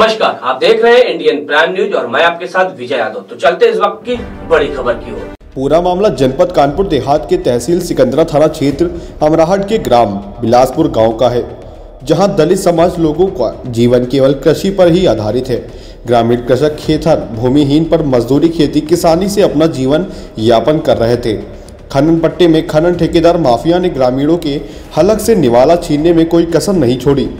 नमस्कार, आप देख रहे हैं इंडियन प्राइम न्यूज़ और मैं आपके साथ विजय यादव। तो चलते इस वक्त की बड़ी खबर की ओर। पूरा मामला जनपद कानपुर देहात के तहसील सिकंदरा थाना क्षेत्र अमराहट के ग्राम बिलासपुर गाँव का है, जहाँ दलित समाज लोगों का जीवन केवल कृषि पर ही आधारित है। ग्रामीण कृषक खेतर भूमिहीन पर मजदूरी खेती किसानी से अपना जीवन यापन कर रहे थे। खनन पट्टे में खनन ठेकेदार माफिया ने ग्रामीणों के हलक से निवाला छीनने में कोई कसर नहीं छोड़ी।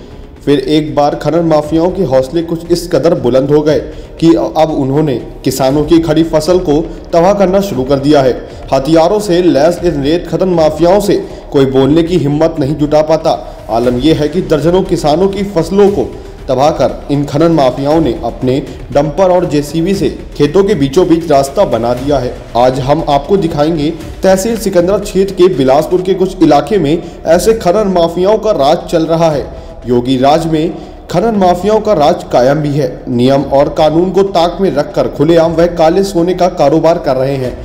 फिर एक बार खनन माफियाओं के हौसले कुछ इस कदर बुलंद हो गए कि अब उन्होंने किसानों की खड़ी फ़सल को तबाह करना शुरू कर दिया है। हथियारों से लैस इन रेत खनन माफियाओं से कोई बोलने की हिम्मत नहीं जुटा पाता। आलम यह है कि दर्जनों किसानों की फ़सलों को तबाह कर इन खनन माफियाओं ने अपने डंपर और जेसीबी से खेतों के बीचों बीच रास्ता बना दिया है। आज हम आपको दिखाएँगे तहसील सिकंदरा क्षेत्र के बिलासपुर के कुछ इलाके में ऐसे खनन माफियाओं का राज चल रहा है। योगी राज में खनन माफियाओं का राज कायम भी है। नियम और कानून को ताक में रखकर खुलेआम वह काले सोने का कारोबार कर रहे हैं,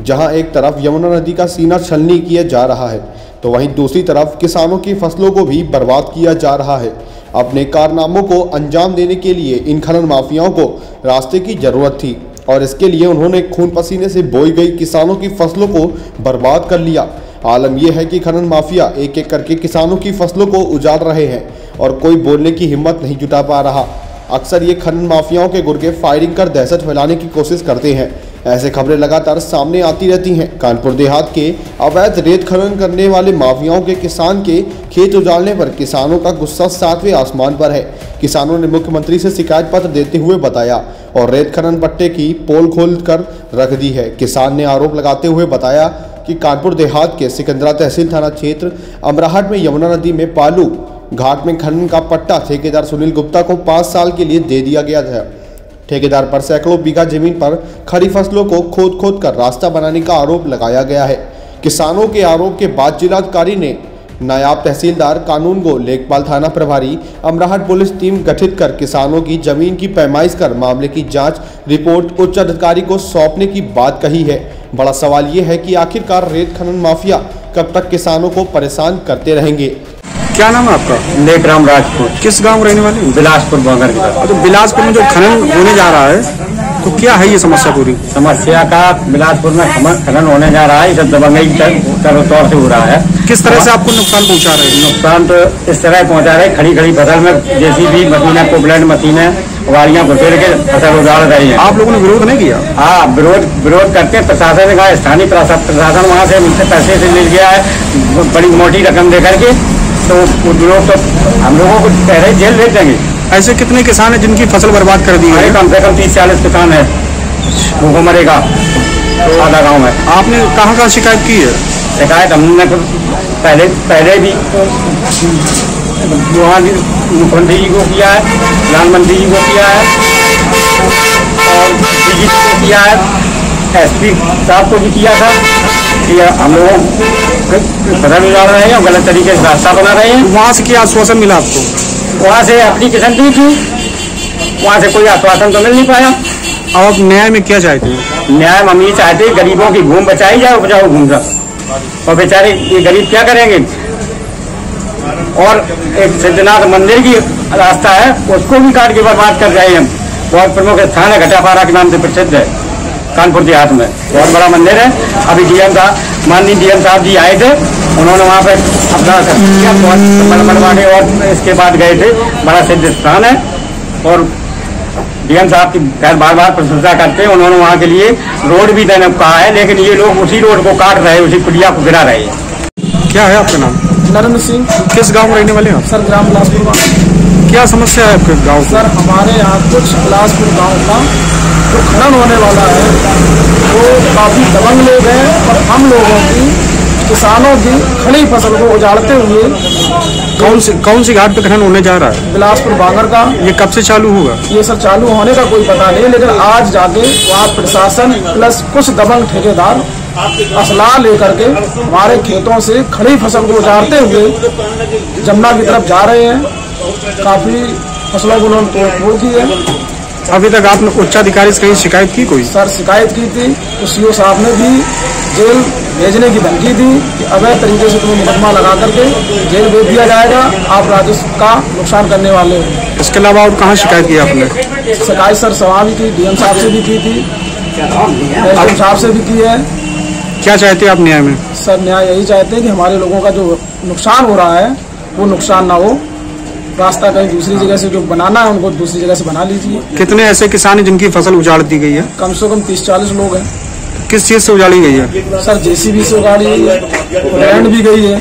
जहाँ एक तरफ़ यमुना नदी का सीना छलनी किया जा रहा है तो वहीं दूसरी तरफ़ किसानों की फ़सलों को भी बर्बाद किया जा रहा है। अपने कारनामों को अंजाम देने के लिए इन खनन माफियाओं को रास्ते की ज़रूरत थी, और इसके लिए उन्होंने खून पसीने से बोई गई किसानों की फ़सलों को बर्बाद कर लिया। आलम यह है कि खनन माफिया एक एक करके किसानों की फ़सलों को उजाड़ रहे हैं और कोई बोलने की हिम्मत नहीं जुटा पा रहा। अक्सर ये खनन माफियाओं के गुर्गे फायरिंग कर दहशत फैलाने की कोशिश करते हैं। ऐसे खबरें लगातार सामने आती रहती हैं। कानपुर देहात के अवैध रेत खनन करने वाले माफियाओं के किसान के खेत उजाड़ने पर किसानों का गुस्सा सातवें आसमान पर है। किसानों ने मुख्यमंत्री से शिकायत पत्र देते हुए बताया और रेत खनन पट्टे की पोल खोल कर रख दी है। किसान ने आरोप लगाते हुए बताया कि कानपुर देहात के सिकंदरा तहसील थाना क्षेत्र अमराहट में यमुना नदी में पालू घाट में खनन का पट्टा ठेकेदार सुनील गुप्ता को पाँच साल के लिए दे दिया गया था ठेकेदार पर सैकड़ों बीघा ज़मीन पर खड़ी फ़सलों को खोद खोद कर रास्ता बनाने का आरोप लगाया गया है। किसानों के आरोप के बाद जिलाधिकारी ने नायाब तहसीलदार कानून को लेखपाल थाना प्रभारी अमराहट पुलिस टीम गठित कर किसानों की ज़मीन की पैमाइश कर मामले की जाँच रिपोर्ट उच्च अधिकारी को सौंपने की बात कही है। बड़ा सवाल ये है कि आखिरकार रेत खनन माफिया कब तक किसानों को परेशान करते रहेंगे? क्या नाम है आपका? लेकराम राजपूत। किस गाँव रहने वाले बिलासपुर बागर की तरफ़। तो बिलासपुर में जो खनन होने जा रहा है तो क्या है ये समस्या पूरी? समस्या का बिलासपुर में खनन होने जा रहा है इसे दबंगई तरह तौर से हो रहा है। किस तरह से आपको नुकसान पहुँचा रहे हैं? नुकसान तो इस तरह पहुँचा रहे खड़ी खड़ी फ़सल में जैसी भी मशीनें कोबलैंड मशीनें गाड़ियाँ घुसेड़ के फ़सल उजाड़ रही है। आप लोगों ने विरोध नहीं किया? हाँ विरोध विरोध करते हैं। प्रशासन ने कहा स्थानीय प्रशा- प्रशासन वहाँ से उनसे पैसे से मिल गया है बड़ी मोटी रकम दे करके तो वो लोग तो हम लोगों को कह रहे हैं, जेल भेज देंगे। ऐसे कितने किसान हैं जिनकी फ़सल बर्बाद कर दी है? कम से कम तीस चालीस किसान है। भूखो मरेगा। आधा गाँव में। आपने कहाँ कहाँ शिकायत की है? शिकायत हमने तो पहले पहले भी वहाँ मुख्यमंत्री जी को किया है प्रधानमंत्री जी को किया है और डी को किया है एसपी साहब को भी किया था। कि हम लोग? फ़सल उजाड़ रहे हैं और गलत तरीके से रास्ता बना रहे हैं? वहाँ से क्या आश्वासन मिला आपको? वहाँ से एप्लीकेशन दी थी। वहाँ से कोई आश्वासन तो मिल नहीं पाया। अब आप न्याय में क्या चाहते हैं? न्याय हम ये चाहते हैं गरीबों की घूम बचाई जाए उपजाऊ घूम जा और बेचारे ये गरीब क्या करेंगे? और एक सिद्धनाथ मंदिर की रास्ता है उसको भी काट के बर्बाद कर रहे हैं हम। बहुत प्रमुख स्थान है घटापारा के नाम से प्रसिद्ध है। कानपुर देहात में। बहुत बड़ा मंदिर है। अभी डीएम साहब माननीय डीएम साहब जी आए थे। उन्होंने वहाँ पे अपना किया, बहुत बड़- बनवाने और इसके बाद गए थे। बड़ा सिद्ध स्थान है। और डीएम साहब की खैर बार बार प्रशंसा करते हैं। उन्होंने वहाँ के लिए रोड भी देने कहा है लेकिन ये लोग उसी रोड को काट रहे हैं उसी पुलिया को गिरा रहे हैं। क्या है आपका नाम? नरेंद्र सिंह। किस गाँव में रहने वाले हैं सर ग्राम बिलासपुर क्या समस्या है आपके गाँव सर हमारे यहाँ कुछ बिलासपुर गाँव का जो खनन होने वाला है वो काफ़ी दबंग लोग हैं और हम लोगों की किसानों की खड़ी फ़सल को उजाड़ते हुए कौन सी कौन सी घाट पे खनन होने जा रहा है? बिलासपुर बागर का। ये कब से चालू होगा ये सर चालू होने का कोई पता नहीं लेकिन आज जाके वहाँ प्रशासन प्लस कुछ दबंग ठेकेदार असला लेकर के हमारे खेतों से खड़ी फ़सल को उजाड़ते हुए जमुना की तरफ़ जा रहे हैं। काफ़ी फ़सलों को उन्होंने तोड़ फोड़ की है। अभी तक आपने उच्चाधिकारी से कहीं शिकायत की कोई? सर शिकायत की थी। तो सीओ साहब ने भी जेल भेजने की धमकी दी कि अवैध तरीके से तुम्हें मुकदमा लगा करके जेल भेज दिया जाएगा। आप राजस्व का नुकसान करने वाले हो। इसके अलावा और कहाँ शिकायत की आपने? शिकायत सर सवाल की डीएम साहब से भी की थी। एसडीएम साहब से भी की है। क्या चाहते हैं आप न्याय में? सर न्याय यही चाहते हैं कि हमारे लोगों का जो नुकसान हो रहा है वो नुकसान ना हो। रास्ता कहीं दूसरी जगह से जो बनाना है उनको दूसरी जगह से बना लीजिए। कितने ऐसे किसान हैं जिनकी फ़सल उजाड़ दी गई है? कम से कम तीस चालीस लोग हैं। किस चीज़ से उजाड़ी गई है? सर जेसीबी से उगाड़ी गई है लैंड भी गई है।